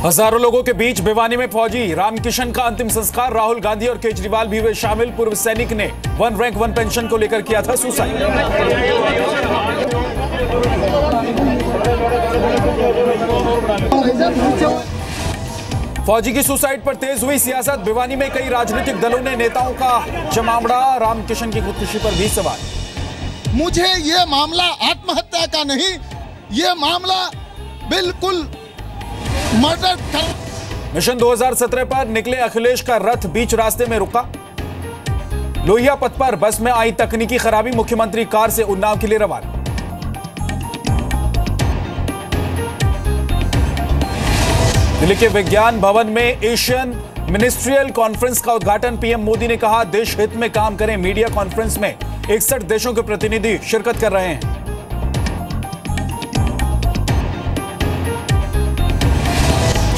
हज़ारों लोगों के बीच भिवानी में फौजी रामकिशन का अंतिम संस्कार। राहुल गांधी और केजरीवाल भी हुए शामिल। पूर्व सैनिक ने वन रैंक, वन पेंशन को लेकर किया था सुसाइड। फौजी की सुसाइड पर तेज हुई सियासत। भिवानी में कई राजनीतिक दलों ने नेताओं का जमावड़ा। रामकिशन की खुदकुशी पर भी सवाल। मुझे ये मामला आत्महत्या का नहीं। ये मामला बिल्कुल मर्डर कर। मिशन 2017 पर निकले अखिलेश का रथ बीच रास्ते में रुका। लोहिया पथ पर बस में आई तकनीकी खराबी, मुख्यमंत्री कार से उन्नाव के लिए रवाना। दिल्ली के विज्ञान भवन में एशियन मिनिस्ट्रियल कॉन्फ्रेंस का उद्घाटन। पीएम मोदी ने कहा, देश हित में काम करें, मीडिया कॉन्फ्रेंस में इकसठ देशों के प्रतिनिधि शिरकत कर रहे हैं।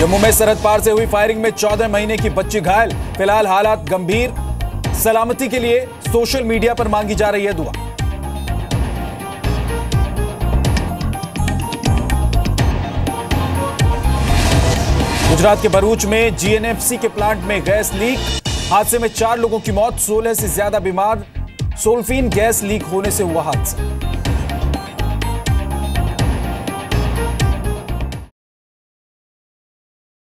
जम्मू में सरहद पार से हुई फायरिंग में 14 महीने की बच्ची घायल। फ़िलहाल हालात गंभीर। सलामती के लिए सोशल मीडिया पर मांगी जा रही है दुआ। गुजरात के भरूच में जीएनएफसी के प्लांट में गैस लीक। हादसे में चार लोगों की मौत 16 से ज़्यादा बीमार। सोल्फिन गैस लीक होने से हुआ हादसा।